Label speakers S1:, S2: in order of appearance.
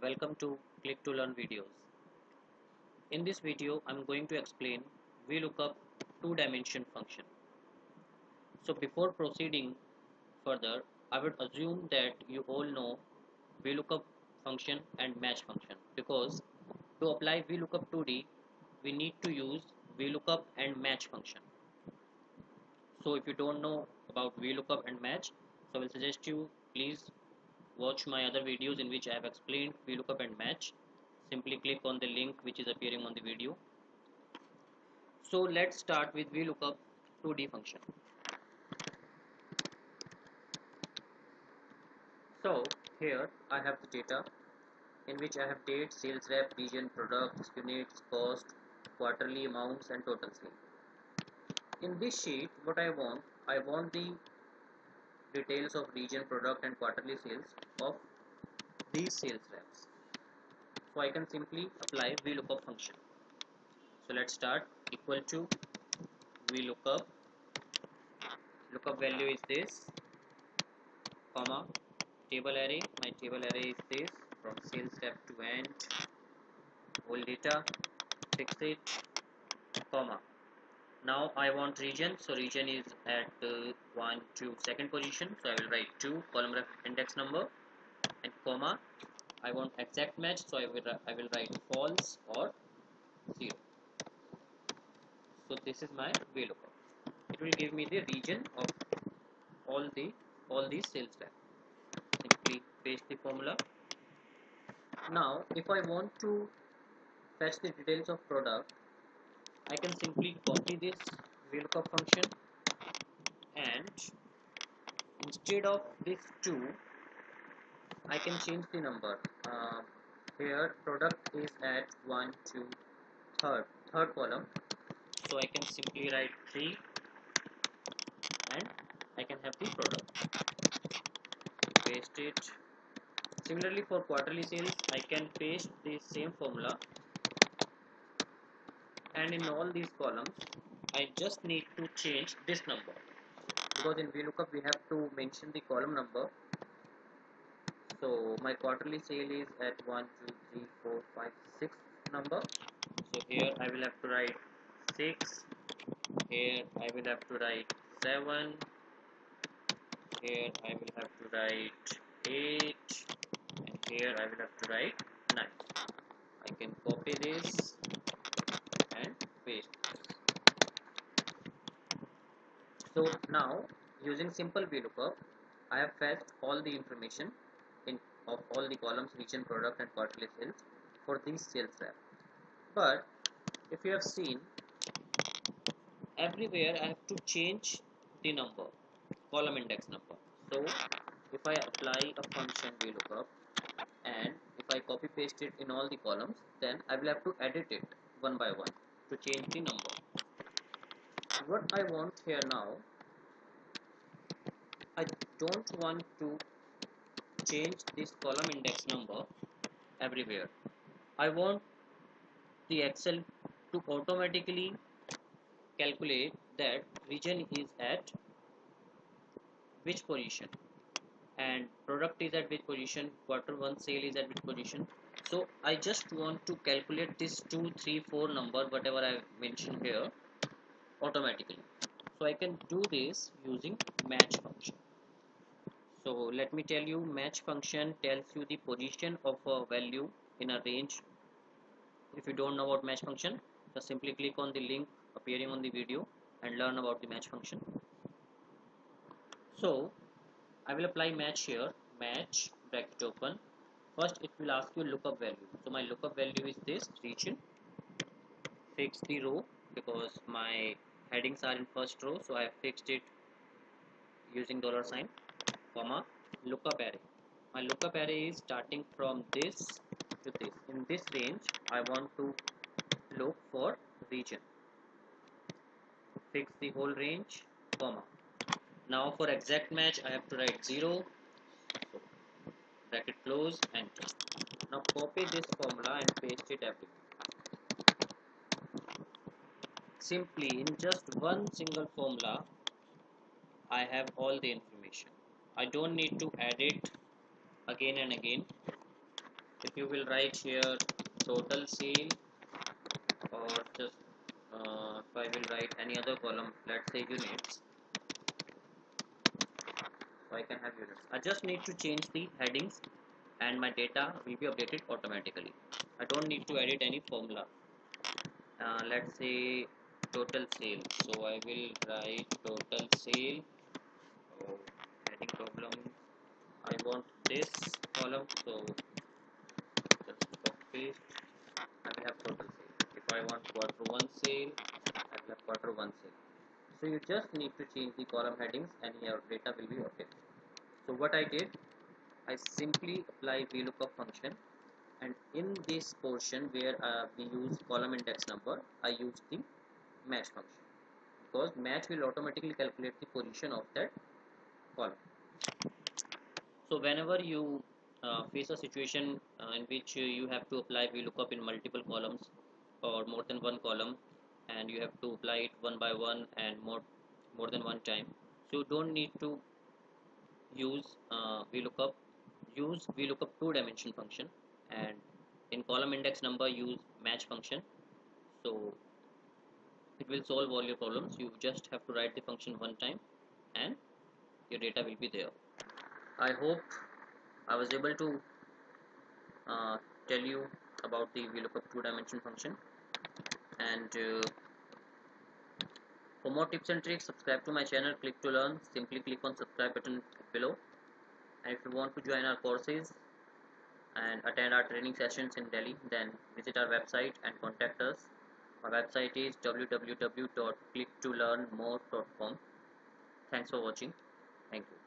S1: welcome to Klick2Learn videos. In this video I'm going to explain VLOOKUP two dimension function. So before proceeding further I would assume that you all know VLOOKUP function and match function. Because to apply VLOOKUP 2D we need to use VLOOKUP and match function. So if you don't know about VLOOKUP and match so I will suggest you please watch my other videos in which I have explained VLOOKUP and match. Simply click on the link which is appearing on the video. So let's start with VLOOKUP 2D function. So here I have the data in which I have date, sales rep, region, products, units, cost, quarterly amounts and total sale. In this sheet what I want, I want the details of region, product and quarterly sales of these sales reps. So I can simply apply VLOOKUP function. So let's start equal to VLOOKUP. Lookup value is this, comma, table array. My table array is this from sales rep to end, whole data, fix it, comma. Now I want region, so region is at uh, 1 2 second position, so I will write 2 column ref index number and comma. I want exact match. So I will I will write false or 0 so this is my VLOOKUP it will give me the region of all the all these sales tab simply paste the formula. Now if I want to fetch the details of product I can simply copy this VLOOKUP function and instead of this 2 I can change the number. Uh, here product is at 1 to third third column. So I can simply write 3 and I can have the product. Paste it. Similarly for quarterly sales I can paste the same formula and in all these columns I just need to change this number. Because in VLOOKUP we have to mention the column number. So my quarterly sale is at 1 2 3 4 5 6 number. So here I will have to write 6 here I will have to write 7 here I will have to write 8 and here I will have to write 9 I can copy this and paste this. So now using simple VLOOKUP I have fetched all the information of all the columns region product and quarterly sales for these sales rep but if you have seen everywhere I have to change the number column index number. So if I apply a function VLOOKUP and if I copy paste it in all the columns then I will have to edit it one by one to change the number what I want here now I don't want to change this column index number everywhere. I want the Excel to automatically calculate that region is at which position and product is at which position quarter one sale is at which position. So I just want to calculate this 2 3 4 number whatever I mentioned here automatically. So I can do this using match function. So let me tell you match function tells you the position of a value in a range. If you don't know about match function just simply click on the link appearing on the video and learn about the match function. So I will apply match here match bracket open. First it will ask you lookup value. So my lookup value is this region. Fix the row because my headings are in first row so I have fixed it using dollar sign comma lookup array. My lookup array is starting from this to this. In this range I want to look for region. Fix the whole range comma. Now for exact match I have to write 0 so bracket close enter. Now copy this formula and paste it everywhere simply in just one single formula I have all the information. I don't need to add it again and again. If you will write here total sale or just uh, if I will write any other column let's say units so I can have units. I just need to change the headings and my data will be updated automatically. I don't need to edit any formula. Uh, let's say total sale. So I will write total sale. So heading problem? I want this column so just copy. I will have total sale. If I want quarter one sale I will have quarter one sale. So you just need to change the column headings and your data will be okay. So what I did I simply apply VLOOKUP function. And in this portion where uh, we use column index number I use the match function because match will automatically calculate the position of that column. So whenever you uh, face a situation uh, in which you have to apply VLOOKUP in multiple columns or more than one column and you have to apply it one by one and more more than one time. So you don't need to use uh, VLOOKUP use VLOOKUP two dimension function. And in column index number use match function. So it will solve all your problems. You just have to write the function one time and your data will be there. I hope I was able to uh, tell you about the VLOOKUP two dimension function. And uh, for more tips and tricks subscribe to my channel Klick2Learn. Simply click on subscribe button below. And if you want to join our courses and attend our training sessions in Delhi then visit our website and contact us our website is www.clicktolearnmore.com thanks for watching. Thank you